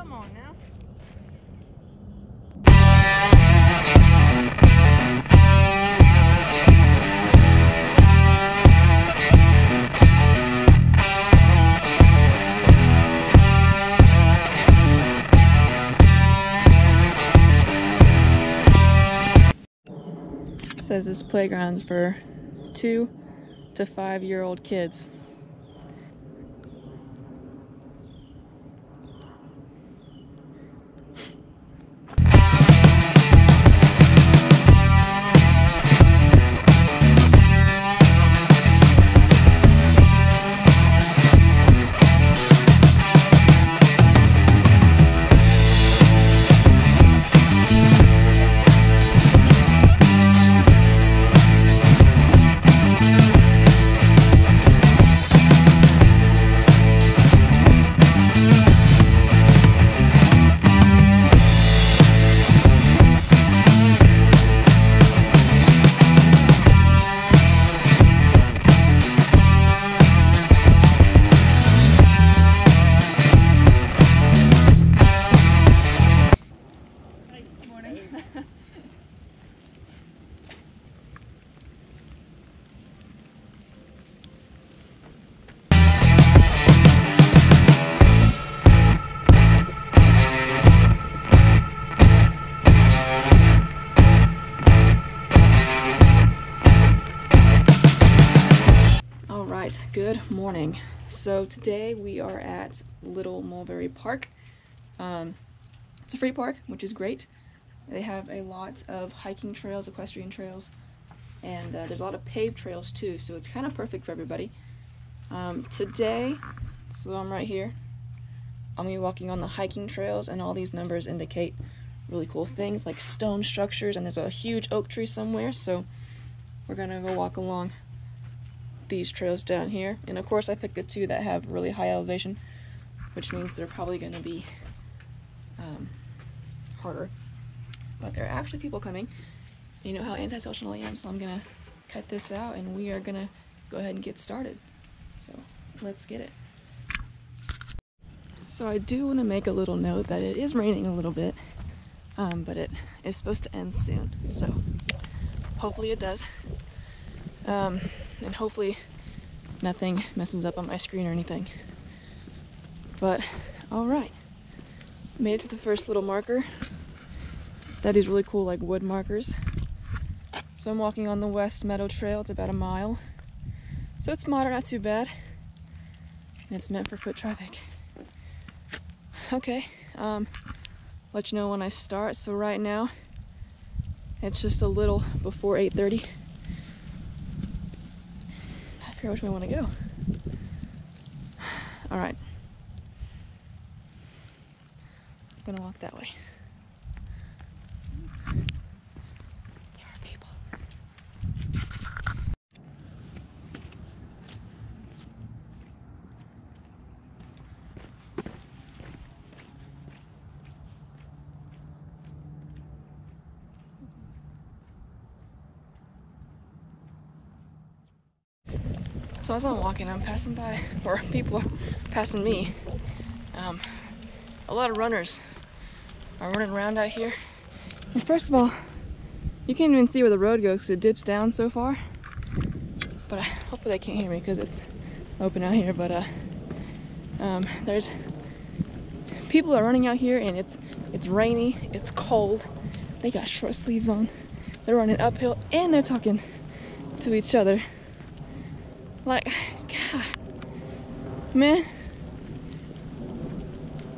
come on now. says this playground's for two to five year old kids. Good morning. So today we are at Little Mulberry Park. Um, it's a free park, which is great. They have a lot of hiking trails, equestrian trails, and uh, there's a lot of paved trails too, so it's kind of perfect for everybody. Um, today, so I'm right here, I'm gonna be walking on the hiking trails, and all these numbers indicate really cool things like stone structures, and there's a huge oak tree somewhere, so we're gonna go walk along these trails down here. And of course I picked the two that have really high elevation, which means they're probably going to be um, harder. But there are actually people coming. You know how antisocial I am, so I'm going to cut this out and we are going to go ahead and get started. So let's get it. So I do want to make a little note that it is raining a little bit, um, but it is supposed to end soon. So hopefully it does. Um, and hopefully nothing messes up on my screen or anything. But all right, made it to the first little marker. That is really cool, like wood markers. So I'm walking on the West Meadow Trail. It's about a mile. So it's moderate, not too bad. And it's meant for foot traffic. Okay, um, let you know when I start. So right now, it's just a little before 8.30 out which way I want to go. All right. I'm gonna walk that way. There are people. So as I'm walking, I'm passing by, or people are passing me. Um, a lot of runners are running around out here. First of all, you can't even see where the road goes because it dips down so far. But I, hopefully they can't hear me because it's open out here. But uh, um, there's people are running out here and it's it's rainy, it's cold. They got short sleeves on. They're running uphill and they're talking to each other. Like, God, man,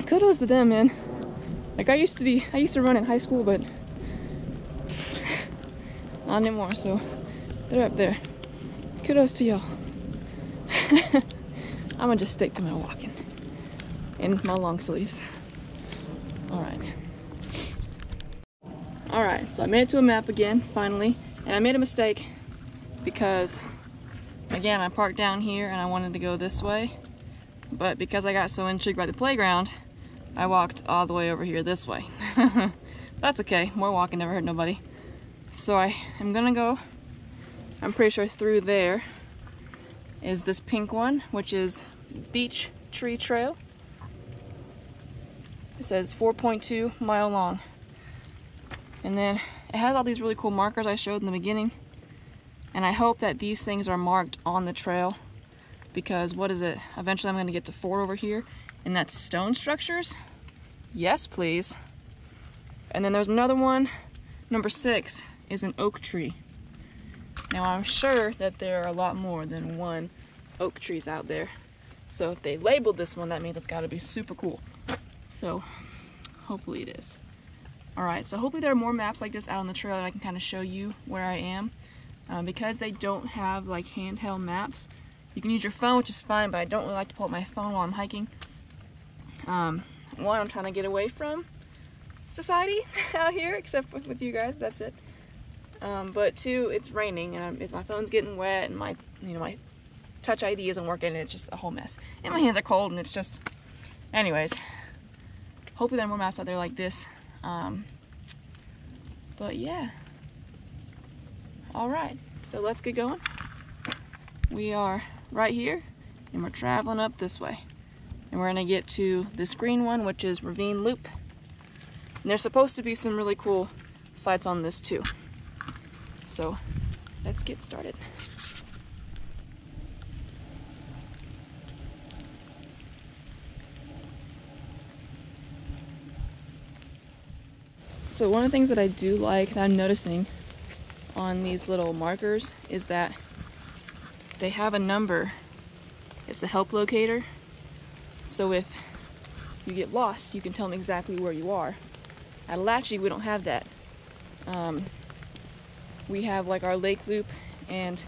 kudos to them, man. Like I used to be, I used to run in high school, but not anymore. So they're up there. Kudos to y'all. I'm gonna just stick to my walking in my long sleeves. All right. All right, so I made it to a map again, finally, and I made a mistake because again, I parked down here and I wanted to go this way, but because I got so intrigued by the playground, I walked all the way over here this way. That's okay, more walking never hurt nobody. So I am gonna go, I'm pretty sure through there is this pink one, which is Beech Tree Trail. It says 4.2 mile long. And then it has all these really cool markers I showed in the beginning. And I hope that these things are marked on the trail because what is it? Eventually I'm gonna get to four over here and that's stone structures. Yes, please. And then there's another one, number six, is an oak tree. Now I'm sure that there are a lot more than one oak trees out there. So if they labeled this one, that means it's gotta be super cool. So hopefully it is. All right, so hopefully there are more maps like this out on the trail that I can kind of show you where I am. Um, because they don't have like handheld maps, you can use your phone, which is fine, but I don't really like to pull up my phone while I'm hiking. Um, one, I'm trying to get away from society out here, except with, with you guys, that's it. Um, but two, it's raining and I'm, my phone's getting wet and my, you know, my touch ID isn't working and it's just a whole mess. And my hands are cold and it's just, anyways, hopefully there are more maps out there like this. Um, but yeah. All right, so let's get going. We are right here and we're traveling up this way. And we're gonna get to this green one, which is Ravine Loop. And there's supposed to be some really cool sites on this too. So let's get started. So one of the things that I do like that I'm noticing on these little markers is that they have a number. It's a help locator. So if you get lost, you can tell them exactly where you are. At Alatchi, we don't have that. Um, we have like our lake loop and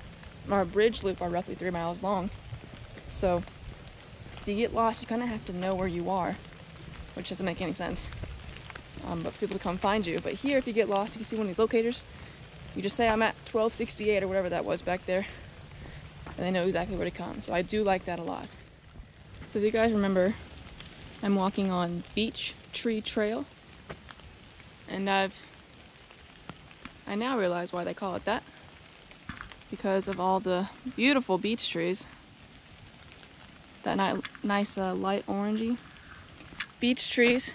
our bridge loop are roughly three miles long. So if you get lost, you kind of have to know where you are, which doesn't make any sense. Um, but people to come find you. But here, if you get lost, if you see one of these locators, you just say I'm at 1268 or whatever that was back there, and they know exactly where to come. So I do like that a lot. So if you guys remember, I'm walking on Beech Tree Trail, and I've I now realize why they call it that. Because of all the beautiful beech trees. That ni nice uh, light orangey beech trees.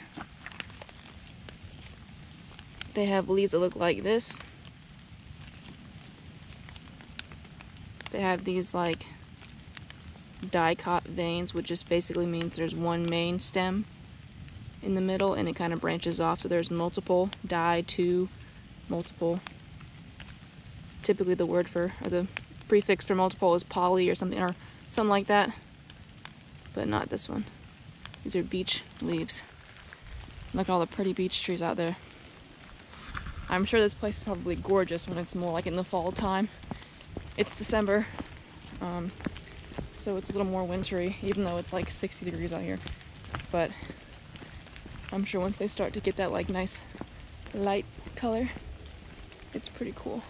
They have leaves that look like this. They have these like dicot veins, which just basically means there's one main stem in the middle and it kind of branches off. So there's multiple die, two, multiple. Typically the word for, or the prefix for multiple is poly or something, or something like that. But not this one. These are beech leaves. Look at all the pretty beech trees out there. I'm sure this place is probably gorgeous when it's more like in the fall time. It's December, um, so it's a little more wintry, even though it's like 60 degrees out here. But I'm sure once they start to get that like nice light color, it's pretty cool.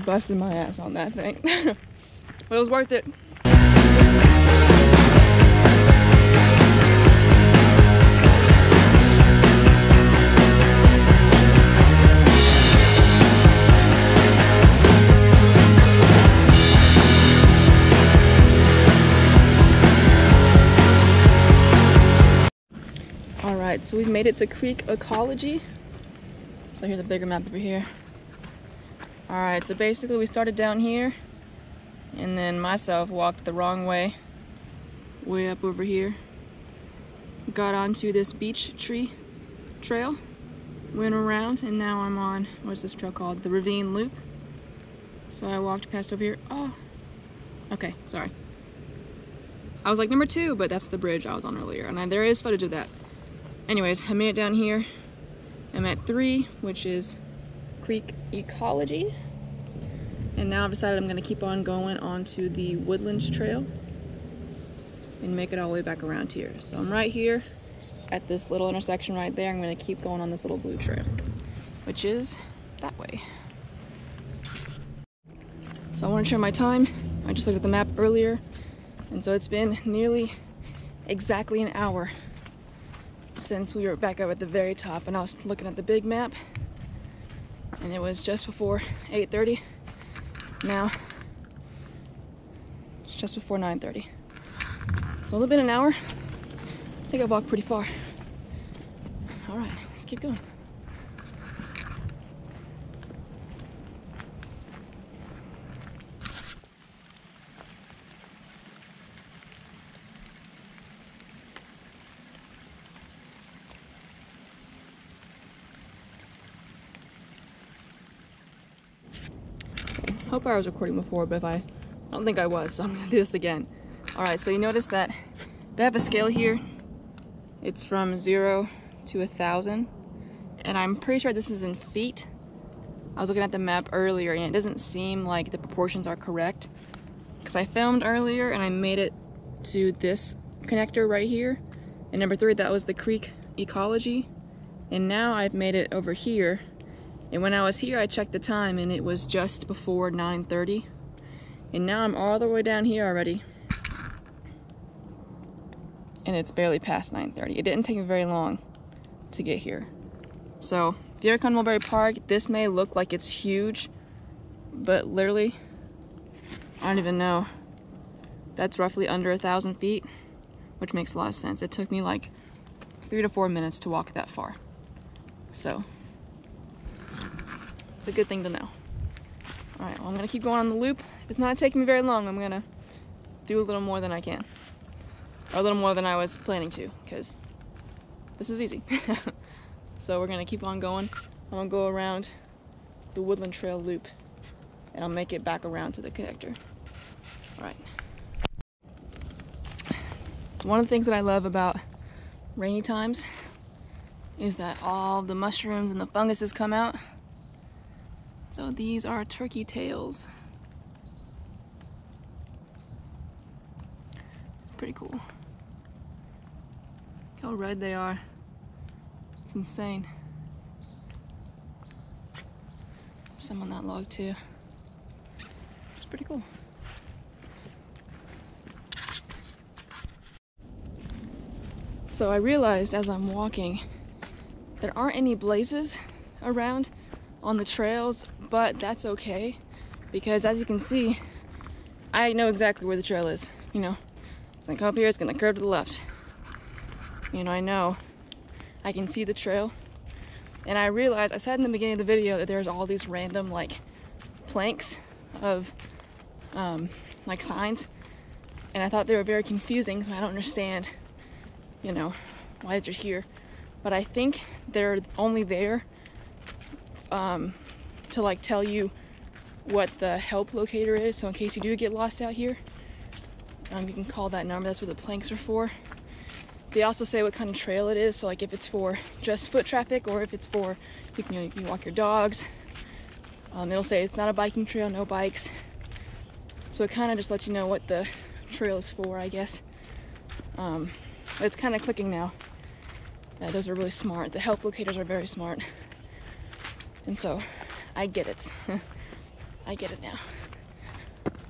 Almost busted my ass on that thing. but it was worth it. All right, so we've made it to Creek Ecology. So here's a bigger map over here. All right, so basically we started down here and then myself walked the wrong way, way up over here. got onto this beech tree trail, went around, and now I'm on, what's this trail called? The Ravine Loop. So I walked past over here. Oh, okay, sorry. I was like number two, but that's the bridge I was on earlier, and I, there is footage of that. Anyways, I made it down here. I'm at three, which is Creek Ecology. And now I've decided I'm gonna keep on going onto the Woodlands Trail and make it all the way back around here. So I'm right here at this little intersection right there. I'm gonna keep going on this little blue trail, which is that way. So I wanna share my time. I just looked at the map earlier, and so it's been nearly exactly an hour since we were back up at the very top and I was looking at the big map and it was just before 8.30 now it's just before 9.30 so a little bit an hour. I think I've walked pretty far. All right let's keep going hope I was recording before, but if I, I don't think I was, so I'm gonna do this again. All right, so you notice that they have a scale here. It's from zero to a thousand, and I'm pretty sure this is in feet. I was looking at the map earlier, and it doesn't seem like the proportions are correct, because I filmed earlier and I made it to this connector right here, and number three, that was the creek ecology, and now I've made it over here and when I was here, I checked the time and it was just before 9.30. And now I'm all the way down here already. And it's barely past 9.30. It didn't take me very long to get here. So, if you ever come to Mulberry Park, this may look like it's huge, but literally, I don't even know. That's roughly under a thousand feet, which makes a lot of sense. It took me like three to four minutes to walk that far. So, it's a good thing to know. All right, well, I'm gonna keep going on the loop. If it's not taking me very long, I'm gonna do a little more than I can. Or a little more than I was planning to, because this is easy. so we're gonna keep on going. I'm gonna go around the Woodland Trail loop and I'll make it back around to the connector. All right. One of the things that I love about rainy times is that all the mushrooms and the funguses come out so these are turkey tails. Pretty cool. Look how red they are. It's insane. Some on that log too. It's pretty cool. So I realized as I'm walking, there aren't any blazes around on the trails, but that's okay because as you can see, I know exactly where the trail is. You know, it's like up here, it's gonna curve to the left. You know, I know I can see the trail. And I realized, I said in the beginning of the video that there's all these random like planks of um, like signs. And I thought they were very confusing, so I don't understand, you know, why they're here. But I think they're only there um, to like tell you what the help locator is. So in case you do get lost out here, um, you can call that number. That's what the planks are for. They also say what kind of trail it is. So like if it's for just foot traffic or if it's for, you can, you, know, you walk your dogs. Um, it'll say it's not a biking trail, no bikes. So it kind of just lets you know what the trail is for, I guess. Um, it's kind of clicking now. Uh, those are really smart. The help locators are very smart. And so I get it. I get it now.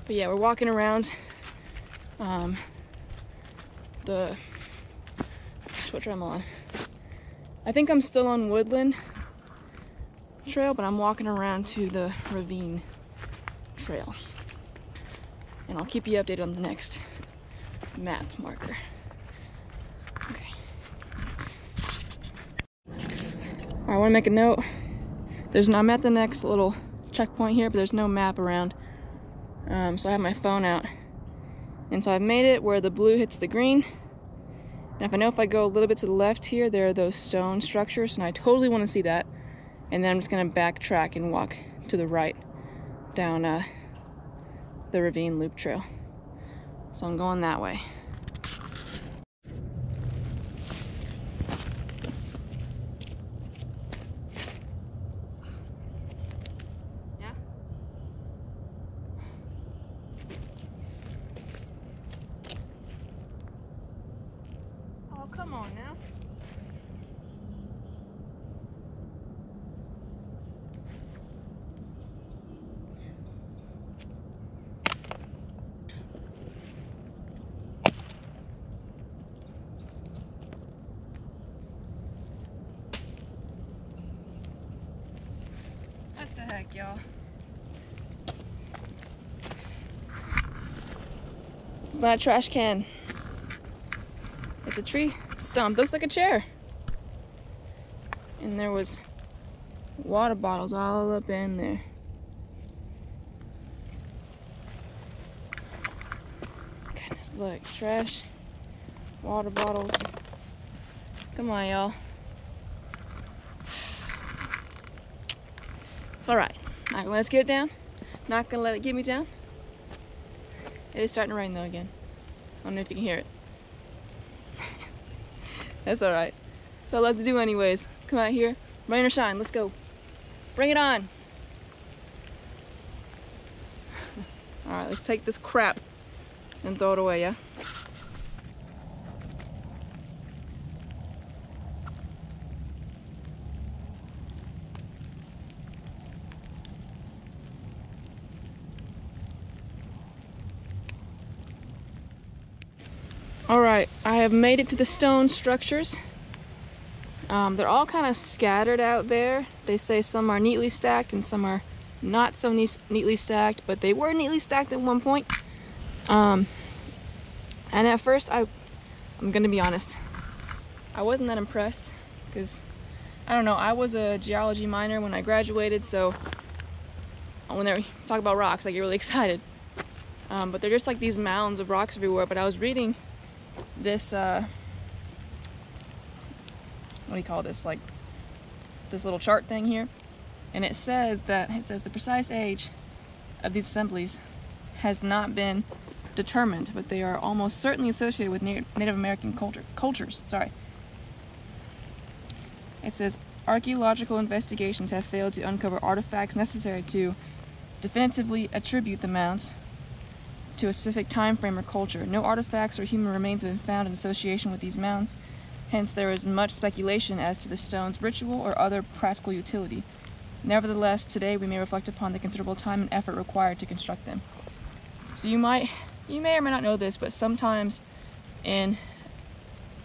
But yeah, we're walking around um, the, gosh, what trail am I on? I think I'm still on Woodland Trail, but I'm walking around to the Ravine Trail. And I'll keep you updated on the next map marker. Okay. I want to make a note there's no, I'm at the next little checkpoint here, but there's no map around. Um, so I have my phone out. And so I've made it where the blue hits the green. And if I know if I go a little bit to the left here, there are those stone structures, and I totally want to see that. And then I'm just going to backtrack and walk to the right down uh, the ravine loop trail. So I'm going that way. Yeah? Oh, come on now. What the heck, y'all? It's not a trash can. It's a tree stump. Looks like a chair. And there was water bottles all up in there. Goodness, look. Trash, water bottles. Come on, y'all. It's alright. Not gonna let us get down. Not gonna let it get me down. It is starting to rain though again. I don't know if you can hear it. That's alright. That's what I love to do anyways. Come out here, rain or shine, let's go. Bring it on. Alright, let's take this crap and throw it away, yeah? All right, I have made it to the stone structures. Um, they're all kind of scattered out there. They say some are neatly stacked and some are not so ne neatly stacked, but they were neatly stacked at one point. Um, and at first, I, I'm gonna be honest, I wasn't that impressed because I don't know. I was a geology minor when I graduated, so when they talk about rocks, I get really excited. Um, but they're just like these mounds of rocks everywhere. But I was reading this uh what do you call this like this little chart thing here? And it says that it says the precise age of these assemblies has not been determined but they are almost certainly associated with Native American culture cultures sorry. It says archaeological investigations have failed to uncover artifacts necessary to definitively attribute the mounds to a specific time frame or culture. No artifacts or human remains have been found in association with these mounds. Hence, there is much speculation as to the stone's ritual or other practical utility. Nevertheless, today we may reflect upon the considerable time and effort required to construct them. So you might, you may or may not know this, but sometimes in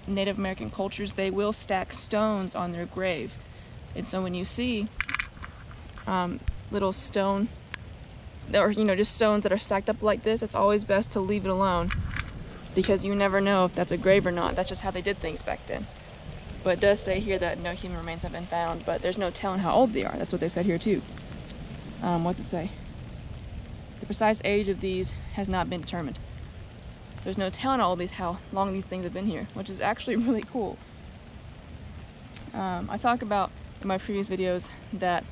Native American cultures, they will stack stones on their grave. And so when you see um, little stone or you know just stones that are stacked up like this it's always best to leave it alone. Because you never know if that's a grave or not. That's just how they did things back then. But it does say here that no human remains have been found but there's no telling how old they are. That's what they said here too. Um, what's it say? The precise age of these has not been determined. There's no telling all these how long these things have been here which is actually really cool. Um, I talk about in my previous videos that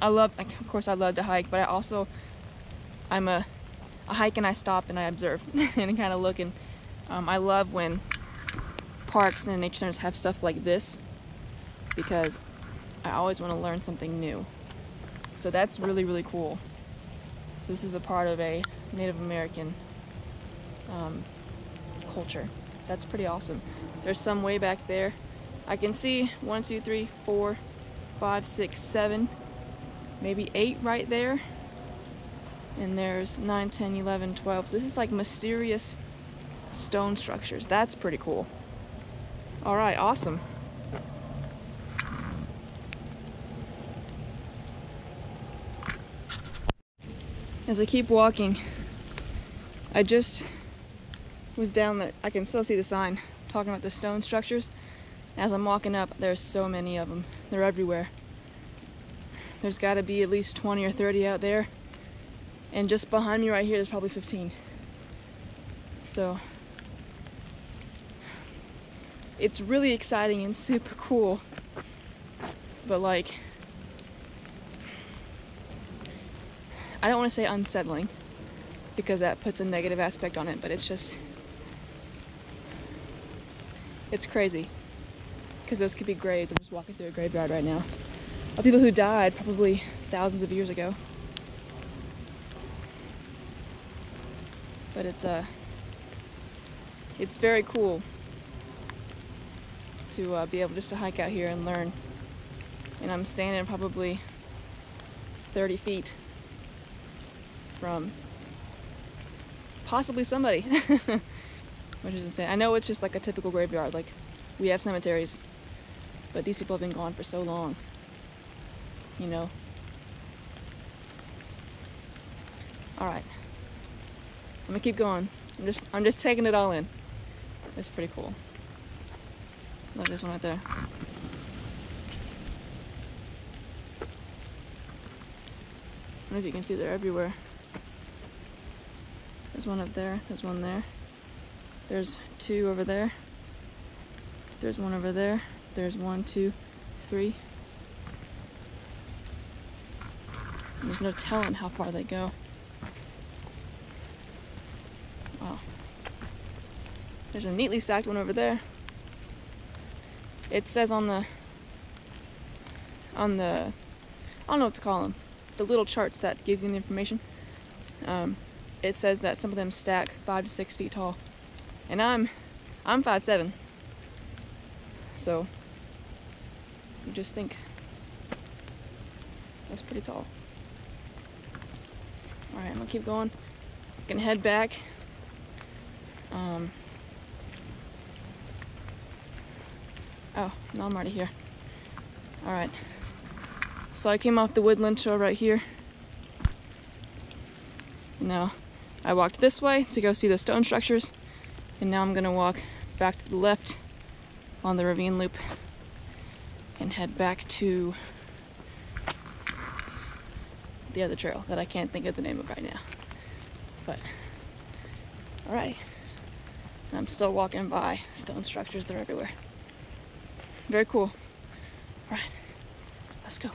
I love, of course I love to hike, but I also, I'm a, hike and I stop and I observe and kind of look and um, I love when parks and nature centers have stuff like this because I always want to learn something new. So that's really, really cool. So this is a part of a Native American um, culture. That's pretty awesome. There's some way back there. I can see one, two, three, four, five, six, seven maybe 8 right there. And there's 9, 10, 11, 12. So this is like mysterious stone structures. That's pretty cool. All right, awesome. As I keep walking, I just was down there. I can still see the sign talking about the stone structures. As I'm walking up, there's so many of them. They're everywhere. There's got to be at least 20 or 30 out there. And just behind me right here, there's probably 15. So, it's really exciting and super cool. But like I don't want to say unsettling because that puts a negative aspect on it, but it's just it's crazy because those could be graves. I'm just walking through a graveyard right now of people who died probably thousands of years ago. But it's uh, it's very cool to uh, be able just to hike out here and learn. And I'm standing probably 30 feet from possibly somebody, which is insane. I know it's just like a typical graveyard. Like we have cemeteries, but these people have been gone for so long. You know. All right. I'm gonna keep going. I'm just I'm just taking it all in. It's pretty cool. Look, there's one right there. I don't know if you can see they're everywhere. There's one up there, there's one there. There's two over there. There's one over there. There's one, two, three. There's no telling how far they go. Wow. There's a neatly stacked one over there. It says on the on the I don't know what to call them the little charts that gives you the information. Um, it says that some of them stack five to six feet tall. And I'm I'm five seven. So you just think that's pretty tall all right I'm gonna keep going gonna head back um, Oh, no, I'm already here. All right. So I came off the woodland trail right here. Now I walked this way to go see the stone structures, and now I'm gonna walk back to the left on the ravine loop and head back to the other trail that I can't think of the name of right now. But, all right. I'm still walking by stone structures, they're everywhere. Very cool. All right, let's go.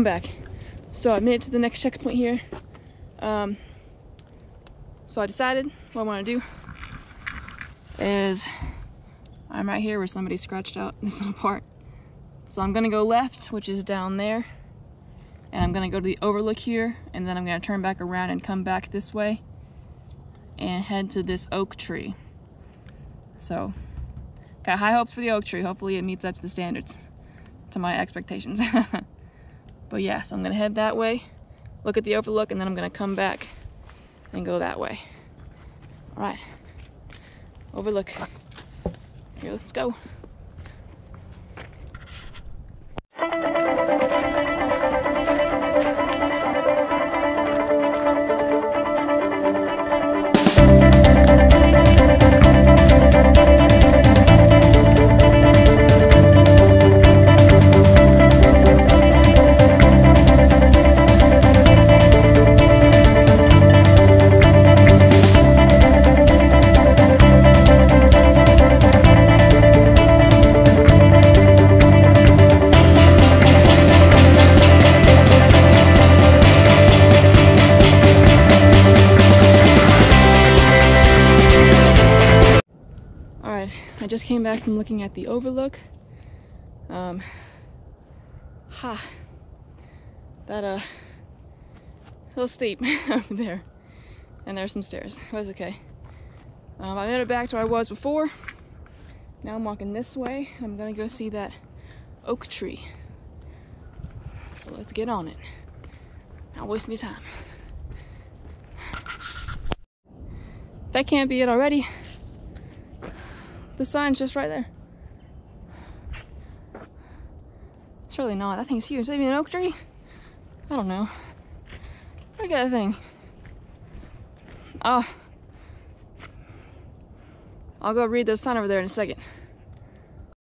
I'm back. So I made it to the next checkpoint here. Um, so I decided what I want to do is I'm right here where somebody scratched out this little part. So I'm gonna go left, which is down there. And I'm gonna go to the overlook here, and then I'm gonna turn back around and come back this way and head to this oak tree. So, got high hopes for the oak tree. Hopefully it meets up to the standards, to my expectations. But yeah, so I'm gonna head that way, look at the overlook, and then I'm gonna come back and go that way. All right, overlook. Here, let's go. Just came back from looking at the overlook. Um, ha, that uh, little steep over there, and there's some stairs. It was okay. Um, I made it back to where I was before. Now I'm walking this way. I'm gonna go see that oak tree. So let's get on it. Not wasting any time. That can't be it already. The sign's just right there. Surely not. That thing's huge. Is that even an oak tree? I don't know. Look at that thing. Oh. I'll go read the sign over there in a second.